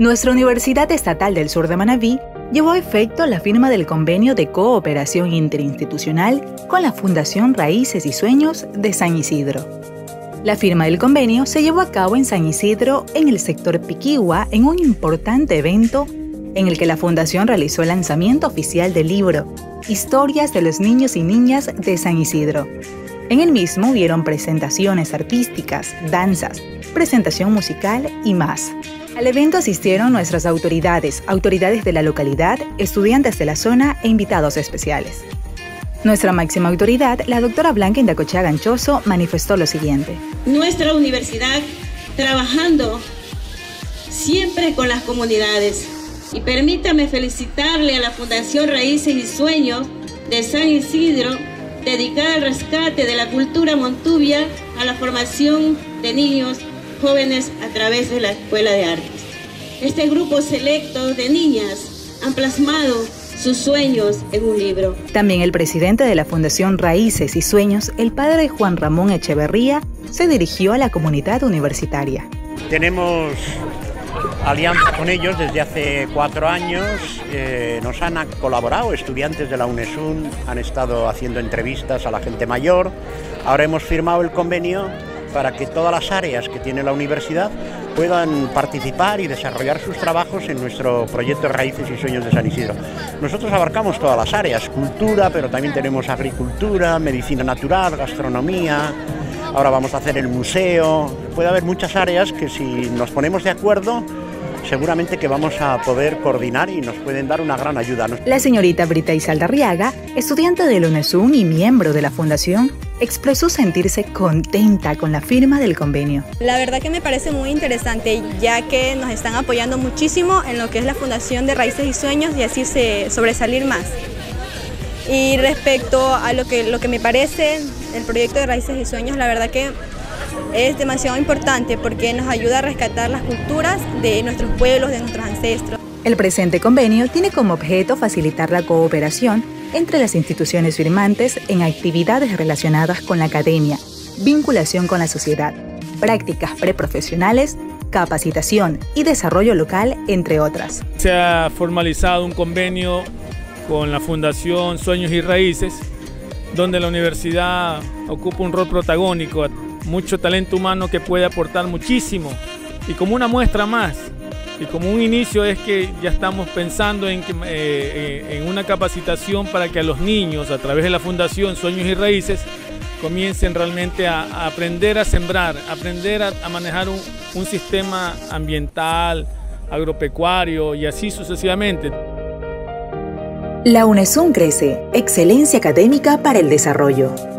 Nuestra Universidad Estatal del Sur de Manabí llevó a efecto la firma del convenio de cooperación interinstitucional con la Fundación Raíces y Sueños de San Isidro. La firma del convenio se llevó a cabo en San Isidro, en el sector Piquigua, en un importante evento en el que la Fundación realizó el lanzamiento oficial del libro Historias de los Niños y Niñas de San Isidro. En el mismo hubieron presentaciones artísticas, danzas, presentación musical y más. Al evento asistieron nuestras autoridades, autoridades de la localidad, estudiantes de la zona e invitados especiales. Nuestra máxima autoridad, la doctora Blanca Indacochea Ganchoso, manifestó lo siguiente. Nuestra universidad trabajando siempre con las comunidades. Y permítame felicitarle a la Fundación Raíces y Sueños de San Isidro, dedicada al rescate de la cultura montubia, a la formación de niños jóvenes a través de la Escuela de Artes. Este grupo selecto de niñas han plasmado sus sueños en un libro. También el presidente de la Fundación Raíces y Sueños, el padre Juan Ramón Echeverría, se dirigió a la comunidad universitaria. Tenemos alianza con ellos desde hace cuatro años. Eh, nos han colaborado estudiantes de la UNESUN, han estado haciendo entrevistas a la gente mayor. Ahora hemos firmado el convenio para que todas las áreas que tiene la universidad puedan participar y desarrollar sus trabajos en nuestro proyecto Raíces y Sueños de San Isidro. Nosotros abarcamos todas las áreas, cultura, pero también tenemos agricultura, medicina natural, gastronomía, ahora vamos a hacer el museo, puede haber muchas áreas que si nos ponemos de acuerdo seguramente que vamos a poder coordinar y nos pueden dar una gran ayuda. La señorita Brita Isaldarriaga, estudiante del UNESUN y miembro de la Fundación, expresó sentirse contenta con la firma del convenio. La verdad que me parece muy interesante, ya que nos están apoyando muchísimo en lo que es la Fundación de Raíces y Sueños y así se sobresalir más. Y respecto a lo que, lo que me parece el proyecto de Raíces y Sueños, la verdad que es demasiado importante porque nos ayuda a rescatar las culturas de nuestros pueblos, de nuestros ancestros. El presente convenio tiene como objeto facilitar la cooperación entre las instituciones firmantes en actividades relacionadas con la academia, vinculación con la sociedad, prácticas preprofesionales, capacitación y desarrollo local, entre otras. Se ha formalizado un convenio con la Fundación Sueños y Raíces, donde la universidad ocupa un rol protagónico mucho talento humano que puede aportar muchísimo. Y como una muestra más, y como un inicio es que ya estamos pensando en, que, eh, en una capacitación para que a los niños, a través de la Fundación Sueños y Raíces, comiencen realmente a, aprender a sembrar, aprender a, manejar un, un sistema ambiental, agropecuario y así sucesivamente. La UNESUN crece, excelencia académica para el desarrollo.